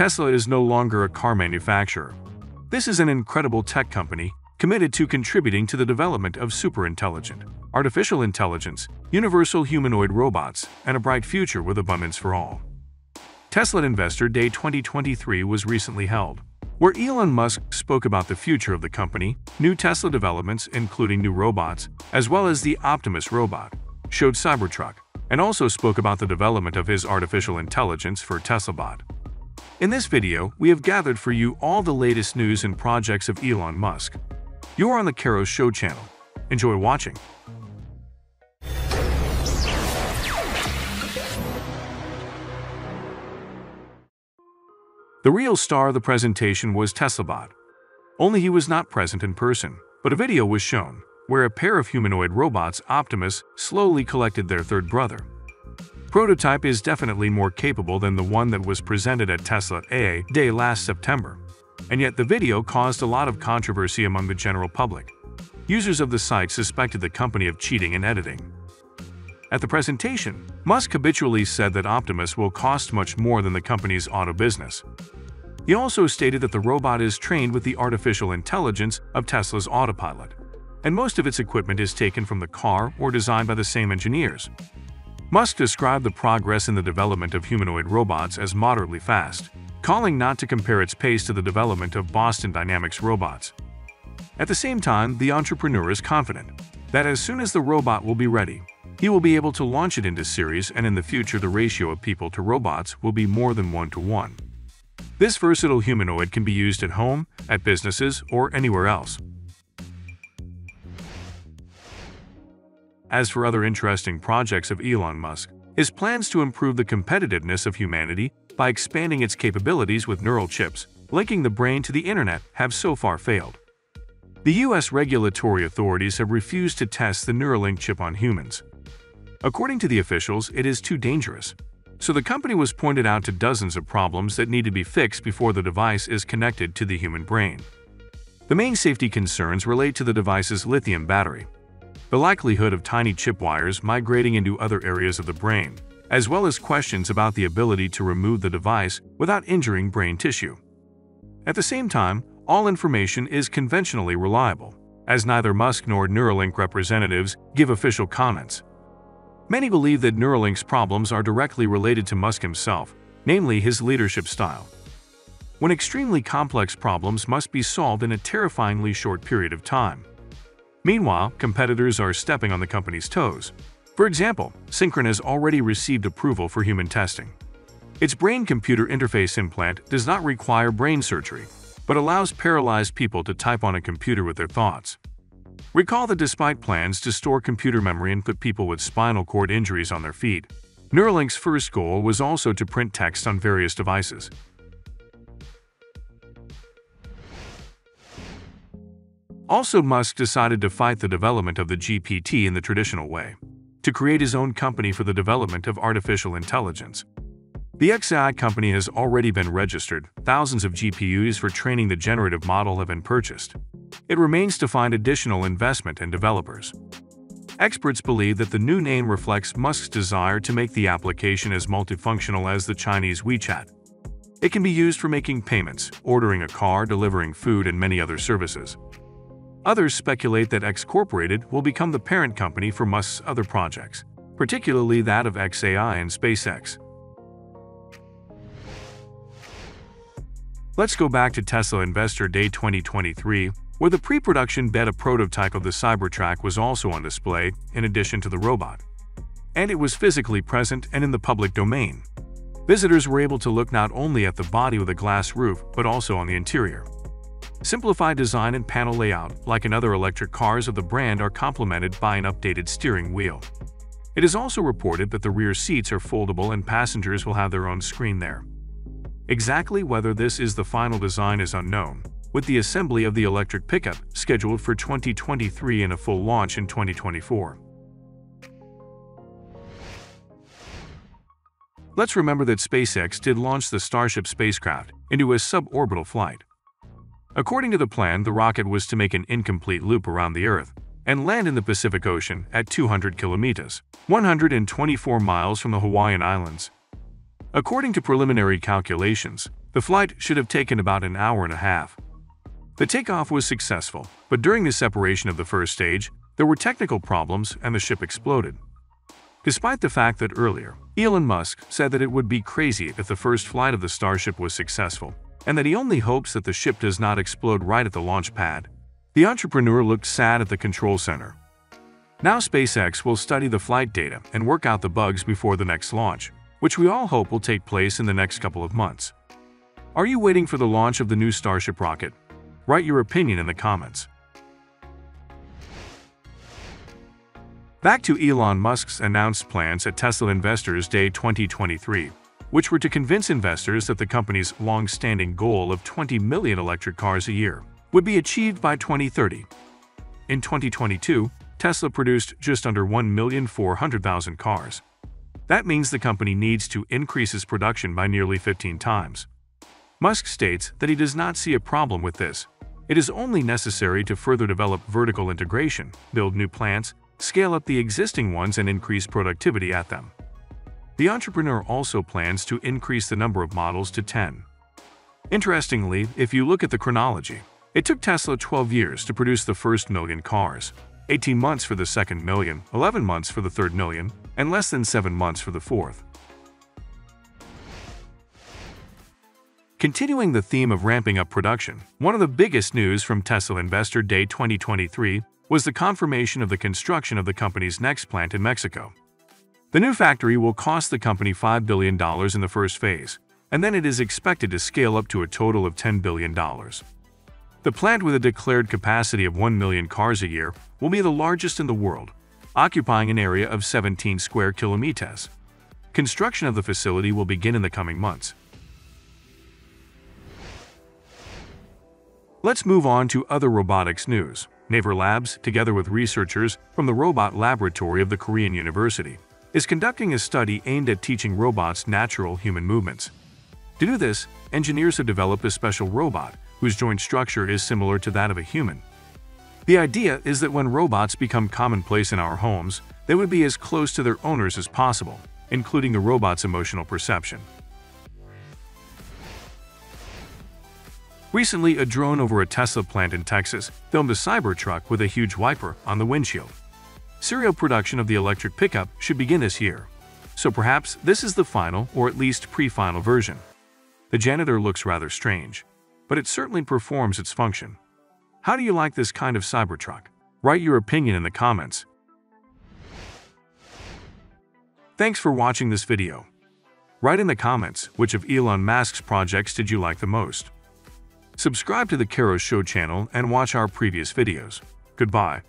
Tesla is no longer a car manufacturer. This is an incredible tech company committed to contributing to the development of superintelligent, artificial intelligence, universal humanoid robots, and a bright future with abundance for all. Tesla Investor Day 2023 was recently held, where Elon Musk spoke about the future of the company, new Tesla developments including new robots, as well as the Optimus robot, showed Cybertruck, and also spoke about the development of his artificial intelligence for TeslaBot. In this video, we have gathered for you all the latest news and projects of Elon Musk. You are on the Carros Show channel. Enjoy watching. The real star of the presentation was TeslaBot. Only he was not present in person, but a video was shown, where a pair of humanoid robots, Optimus, slowly collected their third brother. Prototype is definitely more capable than the one that was presented at Tesla AI Day last September, and yet the video caused a lot of controversy among the general public. Users of the site suspected the company of cheating and editing. At the presentation, Musk habitually said that Optimus will cost much more than the company's auto business. He also stated that the robot is trained with the artificial intelligence of Tesla's autopilot, and most of its equipment is taken from the car or designed by the same engineers. Musk described the progress in the development of humanoid robots as moderately fast, calling not to compare its pace to the development of Boston Dynamics robots. At the same time, the entrepreneur is confident that as soon as the robot will be ready, he will be able to launch it into series and in the future the ratio of people to robots will be more than 1 to 1. This versatile humanoid can be used at home, at businesses, or anywhere else. As for other interesting projects of Elon Musk, his plans to improve the competitiveness of humanity by expanding its capabilities with neural chips, linking the brain to the internet, have so far failed. The U.S. regulatory authorities have refused to test the Neuralink chip on humans, According to the officials, it is too dangerous. So the company was pointed out to dozens of problems that need to be fixed before the device is connected to the human brain. The main safety concerns relate to the device's lithium battery, the likelihood of tiny chip wires migrating into other areas of the brain, as well as questions about the ability to remove the device without injuring brain tissue. At the same time, all information is conventionally reliable, as neither Musk nor Neuralink representatives give official comments. Many believe that Neuralink's problems are directly related to Musk himself, namely his leadership style. When extremely complex problems must be solved in a terrifyingly short period of time. Meanwhile, competitors are stepping on the company's toes. For example, Synchron has already received approval for human testing. Its brain-computer interface implant does not require brain surgery, but allows paralyzed people to type on a computer with their thoughts. Recall that despite plans to store computer memory and put people with spinal cord injuries on their feet, Neuralink's first goal was also to print text on various devices. Also, Musk decided to fight the development of the GPT in the traditional way, to create his own company for the development of artificial intelligence. The XAI company has already been registered, thousands of GPUs for training the generative model have been purchased. It remains to find additional investment and developers. Experts believe that the new name reflects Musk's desire to make the application as multifunctional as the Chinese WeChat. It can be used for making payments, ordering a car, delivering food, and many other services. Others speculate that X Corporated will become the parent company for Musk's other projects, particularly that of XAI and SpaceX. Let's go back to Tesla Investor Day 2023, where the pre-production beta prototype of the Cybertruck was also on display, in addition to the robot. And it was physically present and in the public domain. Visitors were able to look not only at the body with a glass roof, but also on the interior. Simplified design and panel layout, like in other electric cars of the brand, are complemented by an updated steering wheel. It is also reported that the rear seats are foldable and passengers will have their own screen there. Exactly whether this is the final design is unknown, with the assembly of the electric pickup scheduled for 2023 and a full launch in 2024. Let's remember that SpaceX did launch the Starship spacecraft into a suborbital flight. According to the plan, the rocket was to make an incomplete loop around the Earth and land in the Pacific Ocean at 200 kilometers, 124 miles from the Hawaiian Islands. According to preliminary calculations, The flight should have taken about an hour and a half. The takeoff was successful, but during the separation of the first stage, there were technical problems and the ship exploded. Despite the fact that earlier, Elon Musk said that it would be crazy if the first flight of the Starship was successful, and that he only hopes that the ship does not explode right at the launch pad, the entrepreneur looked sad at the control center. Now SpaceX will study the flight data and work out the bugs before the next launch, which we all hope will take place in the next couple of months. Are you waiting for the launch of the new Starship rocket? Write your opinion in the comments. Back to Elon Musk's announced plans at Tesla Investors Day 2023, which were to convince investors that the company's long-standing goal of 20 million electric cars a year would be achieved by 2030. In 2022, Tesla produced just under 1,400,000 cars. That means the company needs to increase its production by nearly 15 times. Musk states that he does not see a problem with this. It is only necessary to further develop vertical integration, build new plants, scale up the existing ones and increase productivity at them. The entrepreneur also plans to increase the number of models to 10. Interestingly, if you look at the chronology, it took Tesla 12 years to produce the first million cars. 18 months for the second million, 11 months for the third million, and less than 7 months for the fourth. Continuing the theme of ramping up production, one of the biggest news from Tesla Investor Day 2023 was the confirmation of the construction of the company's next plant in Mexico. The new factory will cost the company $5 billion in the first phase, and then it is expected to scale up to a total of $10 billion. The plant with a declared capacity of 1 million cars a year will be the largest in the world, occupying an area of 17 square kilometers. Construction of the facility will begin in the coming months. Let's move on to other robotics news. Naver Labs, together with researchers from the Robot Laboratory of the Korean University, is conducting a study aimed at teaching robots natural human movements. To do this, engineers have developed a special robot whose joint structure is similar to that of a human. The idea is that when robots become commonplace in our homes, they would be as close to their owners as possible, including the robot's emotional perception. Recently, a drone over a Tesla plant in Texas filmed a Cybertruck with a huge wiper on the windshield. Serial production of the electric pickup should begin this year, so perhaps this is the final or at least pre-final version. The janitor looks rather strange but it certainly performs its function. How do you like this kind of Cybertruck? Write your opinion in the comments. Thanks for watching this video. Write in the comments which of Elon Musk's projects did you like the most. Subscribe to the Carros Show channel and watch our previous videos. Goodbye.